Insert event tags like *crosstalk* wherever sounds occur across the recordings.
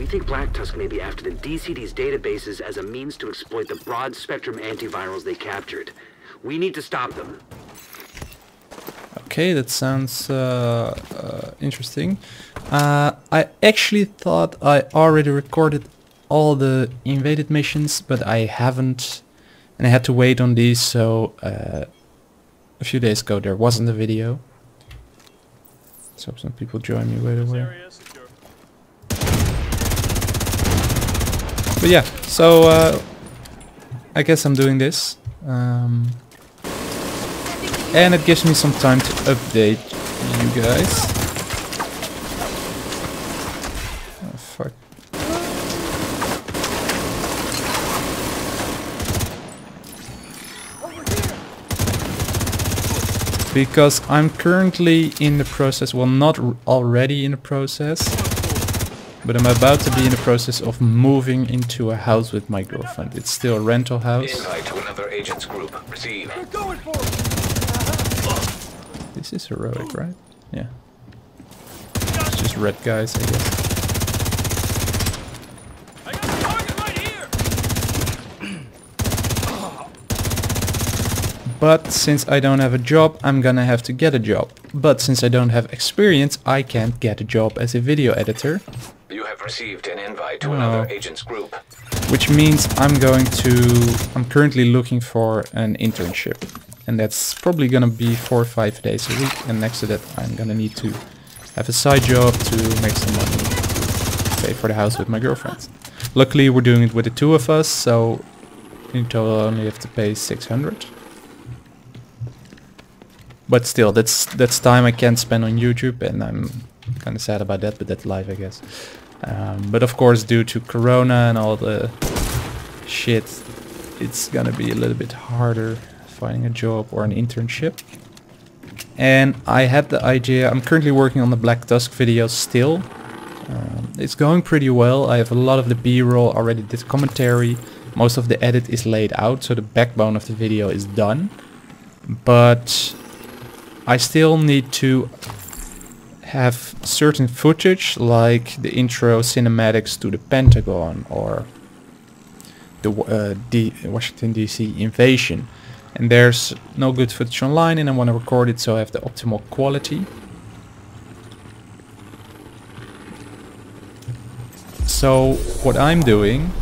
We think Black Tusk may be after the DCD's databases as a means to exploit the broad-spectrum antivirals they captured. We need to stop them. Okay, that sounds uh, uh, interesting. Uh, I actually thought I already recorded all the invaded missions, but I haven't, and I had to wait on these. So uh, a few days ago there wasn't a video. So some people join me right away. But yeah, so uh, I guess I'm doing this. Um, and it gives me some time to update you guys. Oh fuck. Because I'm currently in the process, well not already in the process, but I'm about to be in the process of moving into a house with my girlfriend. It's still a rental house. Invite to another agent's group. Receive. This is heroic, right? Yeah. It's just red guys, I guess. But since I don't have a job, I'm gonna have to get a job. But since I don't have experience, I can't get a job as a video editor. You have received an invite to Oh. another agent's group. Which means I'm going to... I'm currently looking for an internship. And that's probably gonna be four or five days a week. And next to that I'm gonna need to have a side job to make some money. Pay for the house with my girlfriend. Luckily we're doing it with the two of us, so in total I only have to pay 600. But still, that's that's time I can't spend on YouTube, and I'm kind of sad about that. But that's life, I guess. Um, but of course, due to Corona and all the shit, it's gonna be a little bit harder finding a job or an internship. And I had the idea. I'm currently working on the Black Tusk video still. Um, it's going pretty well. I have a lot of the B-roll already did commentary. Most of the edit is laid out, so the backbone of the video is done. But I still need to have certain footage like the intro cinematics to the Pentagon or the uh, D Washington DC invasion. And there's no good footage online and I want to record it so I have the optimal quality. So what I'm doing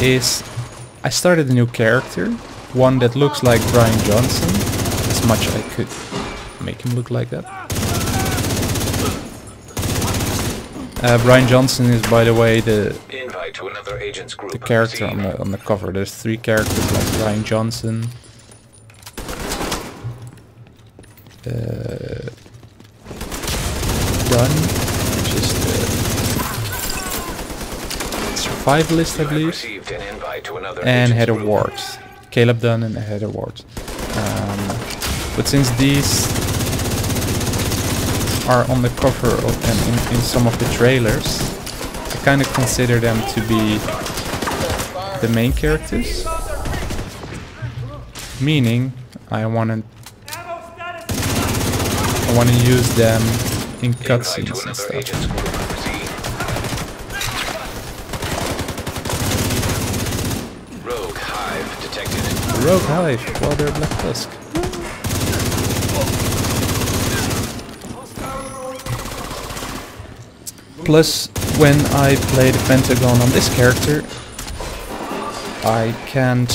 is I started a new character, one that looks like Brian Johnson, as much as I could make him look like that. Uh, Brian Johnson is, by the way, the the character on the on the cover. There's three characters like Brian Johnson. Uh, which is the survivalist, I believe received to another and Heather. Ward. Caleb Dunn and Heather Ward. Um, but since these are on the cover of, and in, in some of the trailers, I kind of consider them to be the main characters. Meaning, I want to I want to use them in cutscenes and stuff. agent's group. Receive. Rogue Hive detected. Rogue Hive, well they're Black Tusk. Plus, when I play the Pentagon on this character, I can't...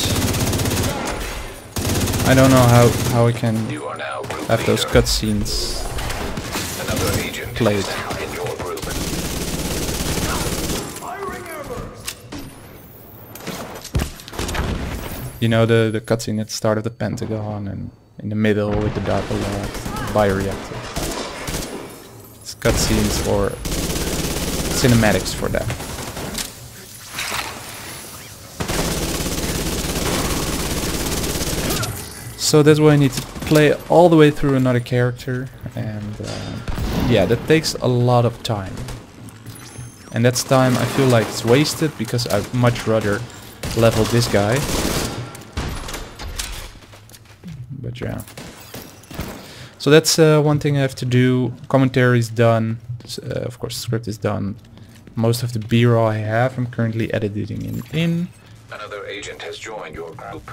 I don't know how, how I can You are now group have those cutscenes. Played. is now in your group. You know, the, the cutscene at the start of the Pentagon and in the middle with the DARPA lab, bioreactor. It's cutscenes or cinematics for that. So that's why I need to play all the way through another character and uh, yeah, that takes a lot of time. And that's time I feel like it's wasted because I'd much rather level this guy. But yeah. So that's uh, one thing I have to do. Commentary is done. Uh, of course, script is done. Most of the B-roll I have, I'm currently editing in, in. Another agent has joined your group.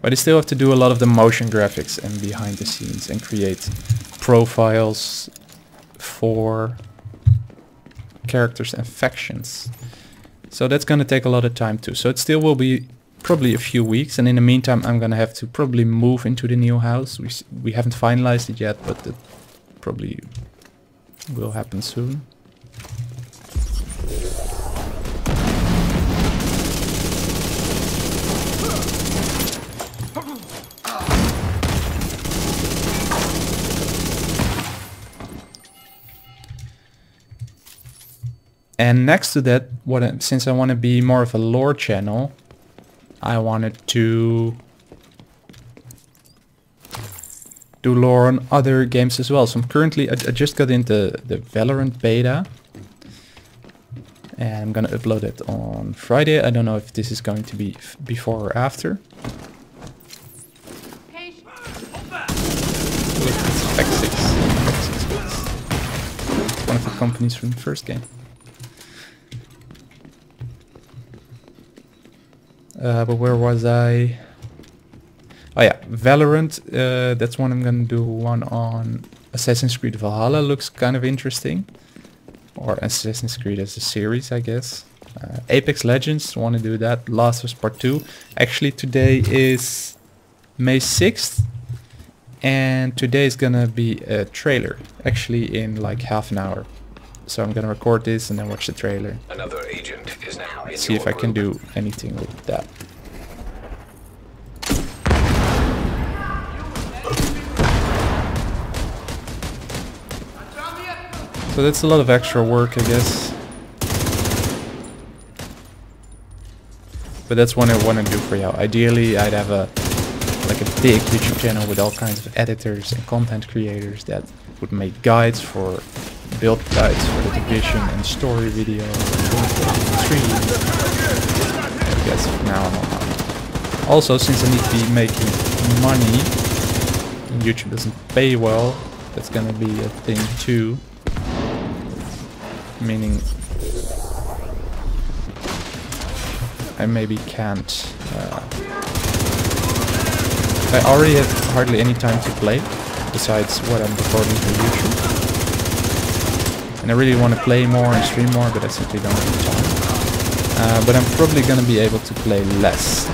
But I still have to do a lot of the motion graphics and behind the scenes and create profiles for characters and factions. So that's gonna take a lot of time too. So it still will be probably a few weeks and in the meantime I'm gonna have to probably move into the new house. We, we haven't finalized it yet but it probably will happen soon. And next to that, what since I want to be more of a lore channel, I wanted to do lore on other games as well. So I'm currently, I, I just got into the Valorant beta. And I'm gonna upload it on Friday. I don't know if this is going to be before or after. Look, it's X6. X6 one of the companies from the first game. Uh, but where was I? Oh yeah, Valorant. Uh, that's one I'm gonna do one on Assassin's Creed Valhalla. Looks kind of interesting. Or Assassin's Creed as a series, I guess. Uh, Apex Legends, want to do that. Last of Us Part 2. Actually, today is May 6th. And today is gonna be a trailer. Actually, in like half an hour. So I'm gonna record this and then watch the trailer. Another agent is now in See if I can group. do anything with that. So that's a lot of extra work, I guess. But that's what I want to do for you. Ideally, I'd have a like a big YouTube channel with all kinds of editors and content creators that would make guides for build guides for the division and story videos and. I guess for now on. Also, since I need to be making money, YouTube doesn't pay well, that's gonna be a thing too. Meaning, I maybe can't. Uh, I already have hardly any time to play, besides what I'm recording for YouTube. And I really want to play more and stream more, but I simply don't have the time. Uh, but I'm probably gonna be able to play less.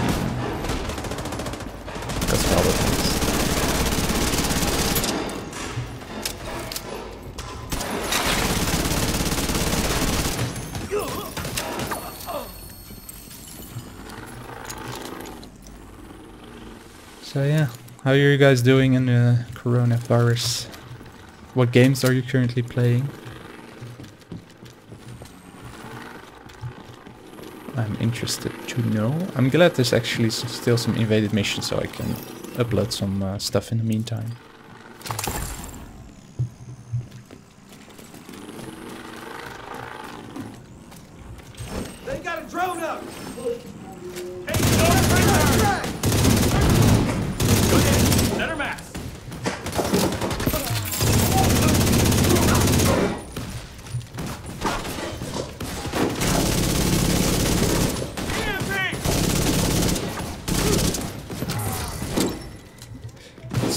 So yeah, how are you guys doing in the coronavirus? What games are you currently playing? I'm interested to know. I'm glad there's actually still some invaded missions so I can upload some uh, stuff in the meantime.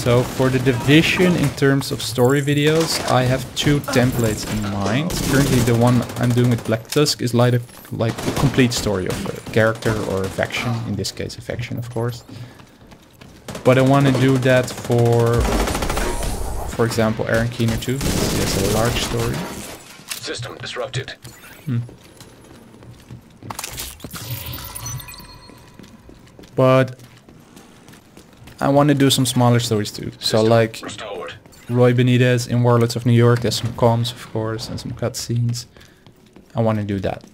So for the division in terms of story videos, I have two templates in mind. Currently the one I'm doing with Black Tusk is like a, like a complete story of a character or a faction, in this case a faction of course. But I want to do that for, for example, Aaron Keener too. He has a large story. System disrupted. Hmm. But I want to do some smaller stories too. So like restored. Roy Benitez in Warlords of New York. There's some comms, of course, and some cutscenes. I want to do that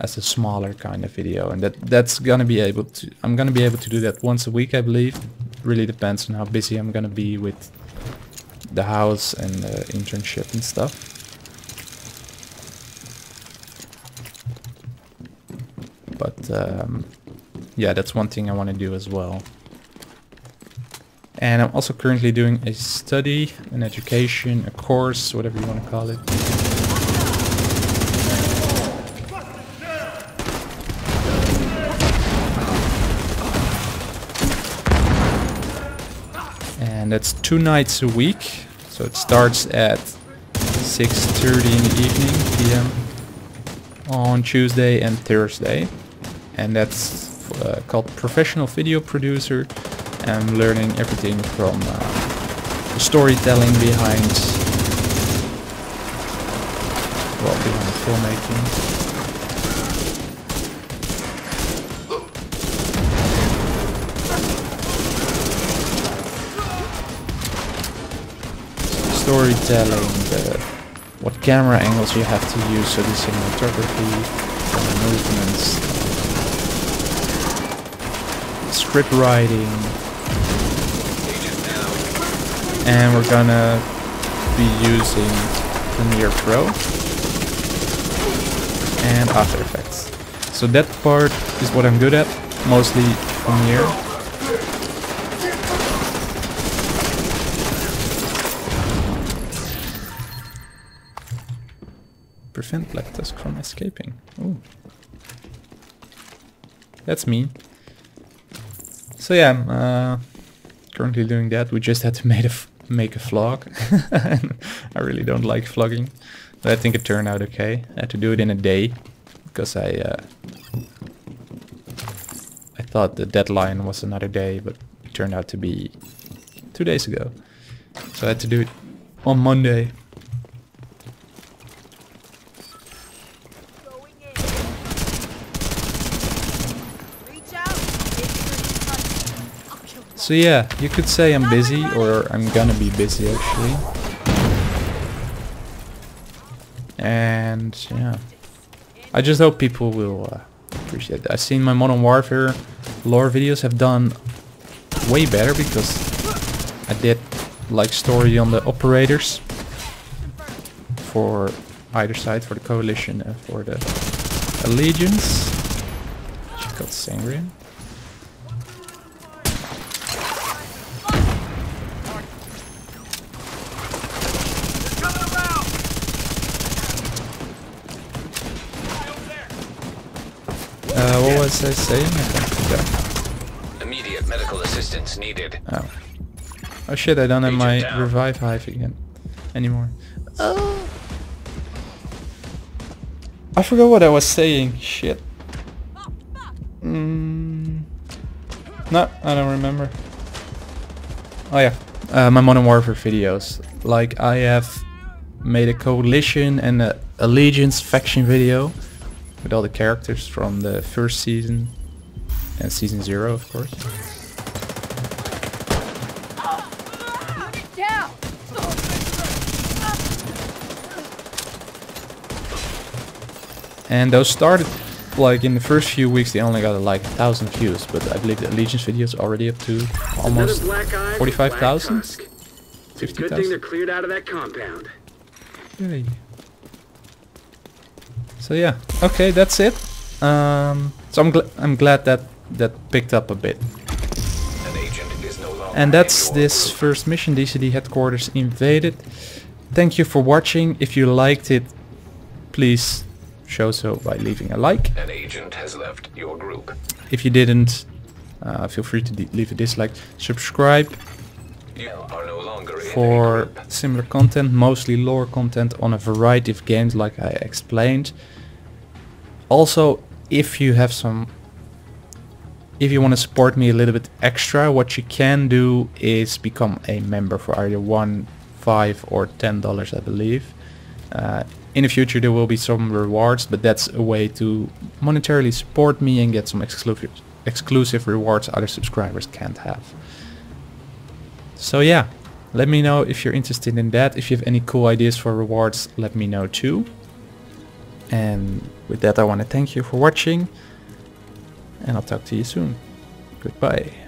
as a smaller kind of video, and that that's gonna be able to. I'm gonna be able to do that once a week, I believe. Really depends on how busy I'm gonna be with the house and the internship and stuff. But um, yeah, that's one thing I want to do as well. And I'm also currently doing a study, an education, a course, whatever you want to call it. And that's two nights a week. So it starts at 6.30 in the evening PM on Tuesday and Thursday. And that's uh, called Professional Video Producer. I'm learning everything from uh, the storytelling behind, well, behind filmmaking. storytelling, the, what camera angles you have to use, so the cinematography, the movements, script writing, and we're gonna be using Premiere Pro and After Effects. So that part is what I'm good at, mostly Premiere. Prevent Black Tusk from escaping. Ooh. That's me. So yeah, I'm uh, currently doing that. We just had to *laughs* make a, make a vlog. *laughs* I really don't like vlogging. But I think it turned out okay. I had to do it in a day. Because I... Uh, I thought the deadline was another day, but it turned out to be two days ago. So I had to do it on Monday. Going in. Reach out. It's pretty I'll kill you. So yeah, you could say I'm busy, or I'm gonna be busy actually. And yeah, I just hope people will uh, appreciate that. I've seen my Modern Warfare lore videos have done way better because I did like story on the operators for either side, for the coalition and for the allegiance. She got Sangrian. Coming around! Over there! Uh, what was I saying? I. Immediate medical assistance needed. Oh. Oh shit, I don't have my down. revive hive again anymore. Oh. I forgot what I was saying. Shit. Mm. No, I don't remember. Oh yeah, uh, my Modern Warfare videos. Like I have made a coalition and a allegiance faction video with all the characters from the first season and season zero, of course. And those started like in the first few weeks they only got like a thousand views, but I believe the Allegiance video is already up to almost Another black eye for 45,000? Black Tusk. It's a good thing 50,000? they're cleared out of that compound. Yay. So yeah, okay, that's it. Um, so I'm, gl I'm glad that that picked up a bit. An agent is no And that's this first mission, DCD headquarters invaded. Thank you for watching. If you liked it, please show so by leaving a like. An agent has left your group. If you didn't, uh, feel free to leave a dislike. Subscribe no longer in a for similar content, mostly lore content on a variety of games like I explained. Also, if you have some if you want to support me a little bit extra, what you can do is become a member for either one, five, or ten dollars, I believe. Uh, in the future, there will be some rewards, but that's a way to monetarily support me and get some exclusive exclusive rewards other subscribers can't have. So yeah, let me know if you're interested in that. If you have any cool ideas for rewards, let me know too. And with that, I want to thank you for watching, and I'll talk to you soon. Goodbye.